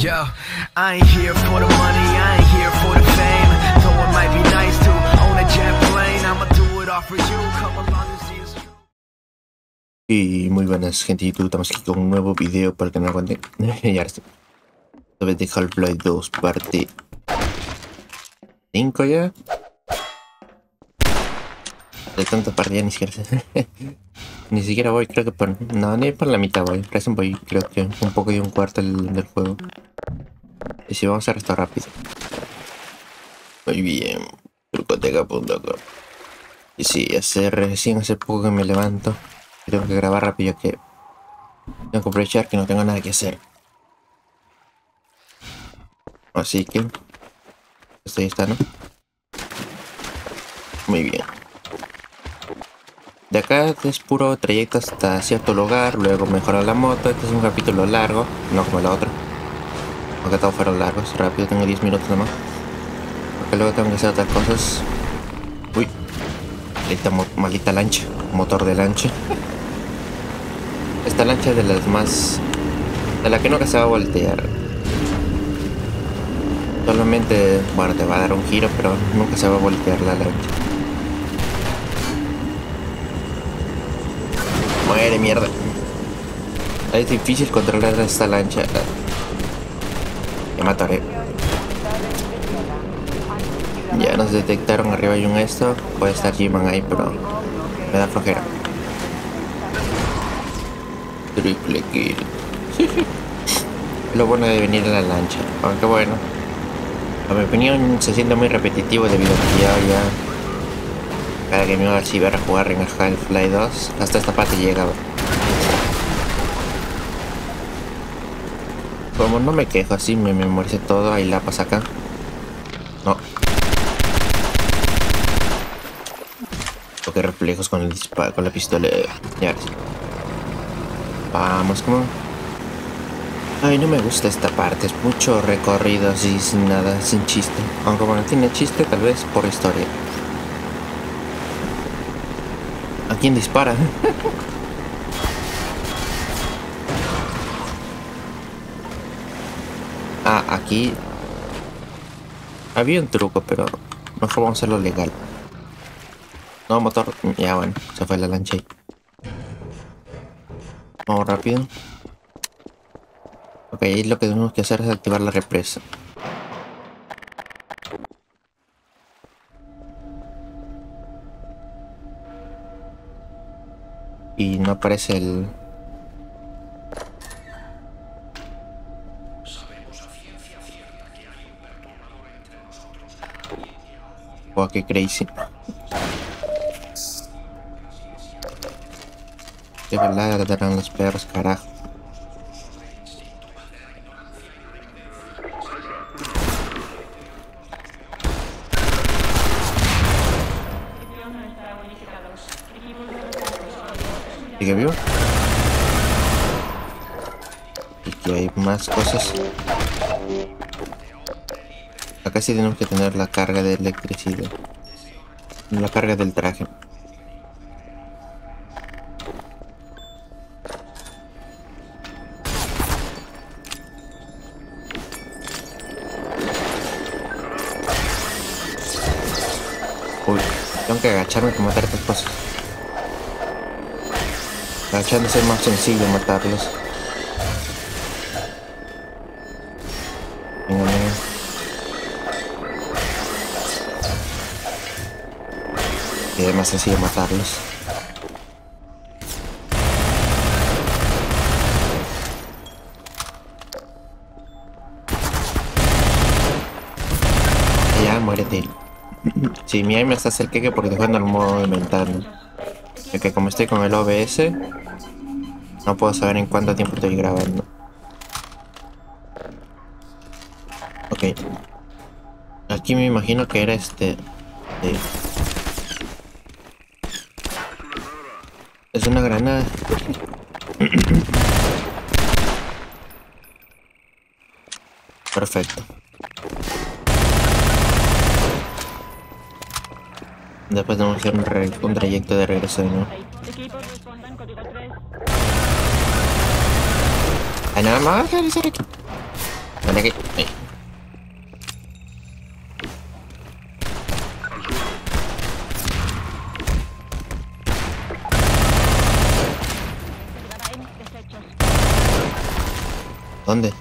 Here for the money, here for the fame. Y muy buenas gente YouTube, estamos aquí con un nuevo video para el canal Guante. ya. Sobre de Half-Life 2, parte 5 ya. De tanta parte ni siquiera ni siquiera voy, creo que por... Ni la mitad voy. Recién voy, creo que un poco de un cuarto del juego. Y si vamos a esto rápido. Muy bien. Trucoteca.com Y sí, hace recién hace poco que me levanto. Tengo que grabar rápido que... Tengo que aprovechar que no tengo nada que hacer. Así que... Esto está, ¿no? Muy bien. De acá es puro trayecto hasta cierto lugar, luego mejorar la moto. Este es un capítulo largo, no como el otro. Aunque todos fueron largos, rápido, tengo 10 minutos nomás. Porque luego tengo que hacer otras cosas. Uy, maldita, maldita lancha, motor de lancha. Esta lancha es de las más... de la que nunca se va a voltear. Solamente, bueno, te va a dar un giro, pero nunca se va a voltear la lancha. Muere, mierda. Es difícil controlar esta lancha. Ya mataré. Ya nos detectaron arriba hay un esto. Puede estar G-Man ahí, pero me da flojera. Triple kill. Lo bueno de venir en la lancha. Aunque bueno. A mi opinión se siente muy repetitivo debido a que ya, ya cada que me iba a a jugar en Half-Life 2, hasta esta parte llegaba. No me quejo así, me memoricé todo, ahí la pasa acá. No. Toque reflejos con el disparo, con la pistola. Ya. Vamos, como. Ay, no me gusta esta parte, es mucho recorrido así, sin nada, sin chiste. Aunque bueno, tiene chiste tal vez por historia. ¿A quién dispara? había un truco, pero mejor vamos a hacerlo legal. No, motor. Ya bueno, se fue la lancha. Vamos rápido. Ok, lo que tenemos que hacer es activar la represa. Y no aparece el... Oh, qué crazy. De verdad darán los perros, carajo. ¿Sigue vivo? Y que hay más cosas. Sí tenemos que tener la carga de electricidad. La carga del traje. Uy, tengo que agacharme para matar estas cosas. Agachándose es más sencillo matarlos. Venga. Y es más sencillo matarlos. Ya, muérete. Sí, mi aim está cerca que porque dejando el modo mental. ¿no? Ya que como estoy con el OBS, no puedo saber en cuánto tiempo estoy grabando. Ok. Aquí me imagino que era este... eh, Es una granada. Perfecto. Después tenemos que hacer un, trayecto de regreso de nuevo. Equipos respondan código 3. Ay, nada más. Vale, aquí. Ahí. ¿Dónde?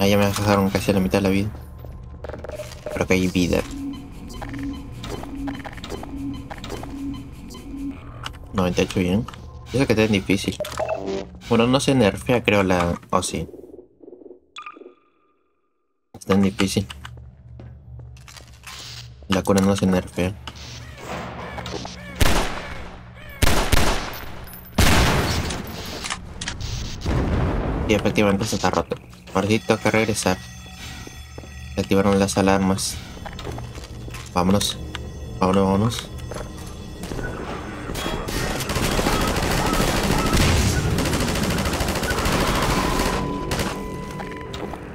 Ah, ya me dejaron casi a la mitad de la vida. Pero que hay vida. ¿98 bien? Eso que está difícil. Bueno, no se nerfea, creo la... Oh, sí. Está en difícil. La cura no se nerfea. Y efectivamente se está roto. Sí toca regresar. Activaron las alarmas. Vámonos. Vámonos, vámonos.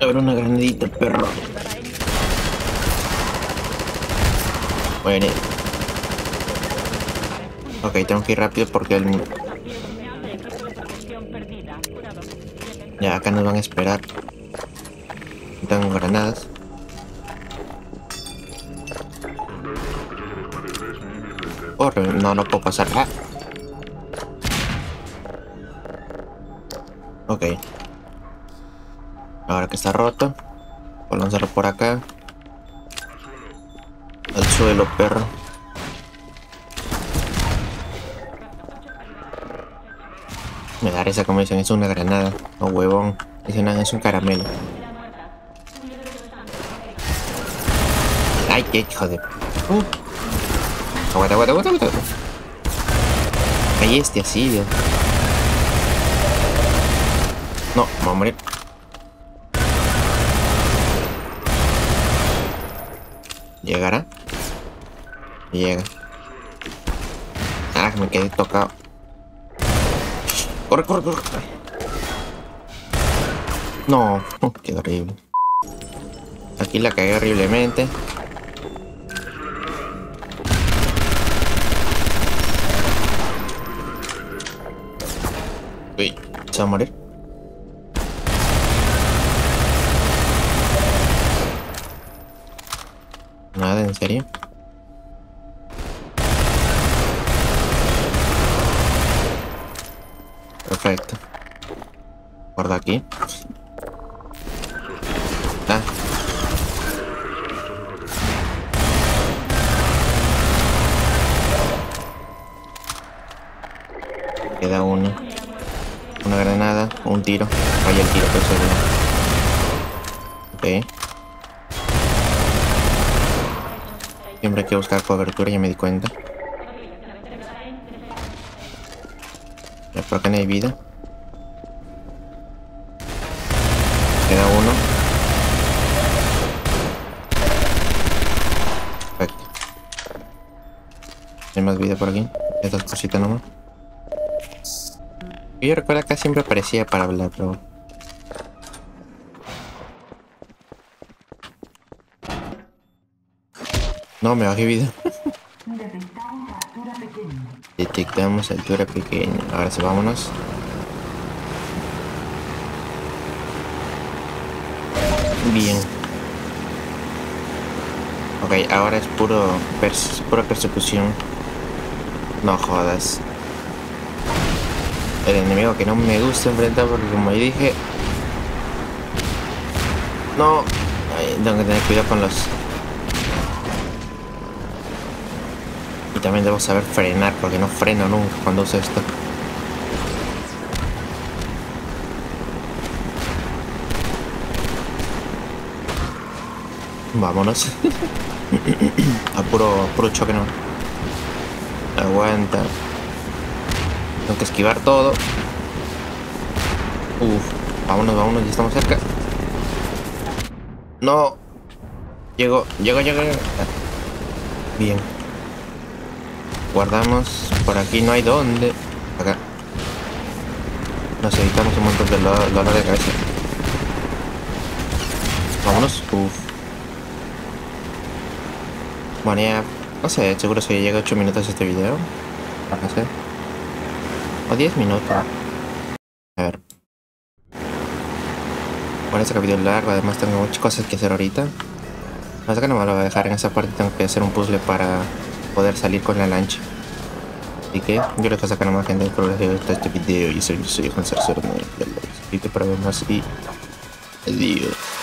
Abre una granadita, perro. Bueno. Ok, tengo que ir rápido porque el... Ya, acá nos van a esperar. Tengo granadas. Corre, no, no puedo pasar. Ah. Ok. Ahora que está roto. Voy a lanzarlo por acá. Al suelo, perro. Me da esa como es una granada. O huevón. Dicen, "Ah, es un caramelo. Ay, qué hijo de... Uh. Aguanta, aguanta, aguanta, aguanta. Ay, este así, Dios. No, voy a morir. ¿Llegará? Llega. Ah, me quedé tocado. Corre, corre, corre. No, qué horrible. Aquí la cagué horriblemente. Uy, ¿se va a morir? Nada, ¿en serio? Perfecto. Guarda aquí. Ah. Queda uno. Una granada, un tiro. Vaya el tiro, pues seguro. Ok. Siempre hay que buscar cobertura, ya me di cuenta. Ya por acá no hay vida. Queda uno. Perfecto. Hay más vida por aquí. Estas cositas nomás. Yo recuerdo acá siempre aparecía para hablar, pero... No, me bajé vida. Detectamos altura pequeña. Ahora sí, vámonos. Bien. Ok, ahora es puro pers pura persecución. No jodas. El enemigo que no me gusta enfrentar porque como ya dije... No. Ay, tengo que tener cuidado con los... Y también debo saber frenar porque no freno nunca cuando uso esto. Vámonos. A puro, puro choque no. Aguanta. Tengo que esquivar todo. Uf. Vámonos, vámonos, ya estamos cerca. No. Llego, llego, llego. Bien guardamos. Por aquí no hay dónde. Acá. Nos evitamos un montón de dolor, de cabeza. Vámonos. Uf. Bueno, ya... No sé, seguro si llega 8 minutos este video. No sé. O 10 minutos. A ver. Bueno, este capítulo es largo. Además tengo muchas cosas que hacer ahorita. No sé que no me lo voy a dejar en esa parte. Tengo que hacer un puzzle para poder salir con la lancha. Así que yo les voy a sacar más gente por este video y soy, soy Juan lo suscríbete para ver más y adiós.